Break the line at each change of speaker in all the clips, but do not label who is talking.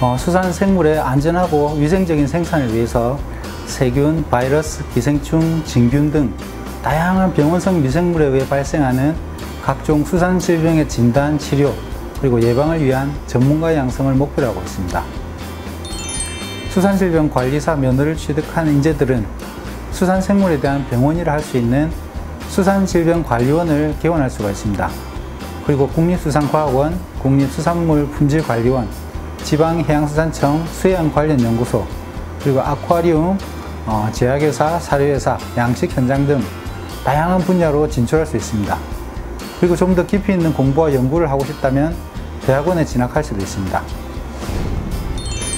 어, 수산 생물의 안전하고 위생적인 생산을 위해서 세균, 바이러스, 기생충, 진균 등 다양한 병원성 미생물에 의해 발생하는 각종 수산 질병의 진단, 치료, 그리고 예방을 위한 전문가 양성을 목표로 하고 있습니다. 수산질병 관리사 면허를 취득한 인재들은 수산생물에 대한 병원 일을 할 수 있는 수산질병관리원을 개원할 수가 있습니다. 그리고 국립수산과학원, 국립수산물품질관리원, 지방해양수산청 수해양 관련 연구소, 그리고 아쿠아리움, 어, 제약회사, 사료회사, 양식 현장 등 다양한 분야로 진출할 수 있습니다. 그리고 좀 더 깊이 있는 공부와 연구를 하고 싶다면 대학원에 진학할 수도 있습니다.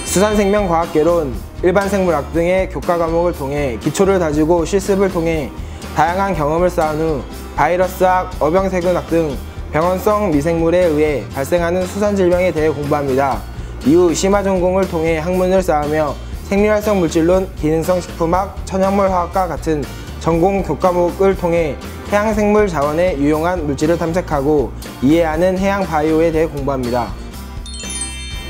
수산생명과학개론, 일반생물학 등의 교과 과목을 통해 기초를 다지고 실습을 통해 다양한 경험을 쌓은 후 바이러스학, 어병세균학 등 병원성 미생물에 의해 발생하는 수산질병에 대해 공부합니다. 이후 심화 전공을 통해 학문을 쌓으며 생리활성 물질론, 기능성 식품학, 천연물화학과 같은 전공 교과목을 통해 해양생물 자원에 유용한 물질을 탐색하고 이해하는 해양 바이오에 대해 공부합니다.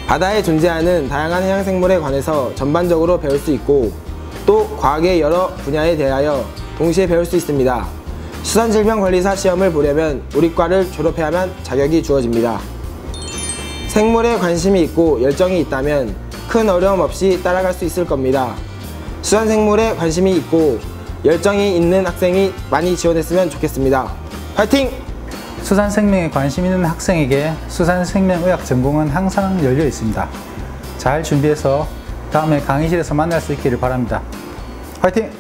바다에 존재하는 다양한 해양생물에 관해서 전반적으로 배울 수 있고 또 과학의 여러 분야에 대하여 동시에 배울 수 있습니다. 수산질병관리사 시험을 보려면 우리 과를 졸업해야만 자격이 주어집니다. 생물에 관심이 있고 열정이 있다면 큰 어려움 없이 따라갈 수 있을 겁니다. 수산생물에 관심이 있고 열정이 있는 학생이 많이 지원했으면 좋겠습니다. 화이팅!
수산생명에 관심 있는 학생에게 수산생명의학 전공은 항상 열려 있습니다. 잘 준비해서 다음에 강의실에서 만날 수 있기를 바랍니다. 화이팅!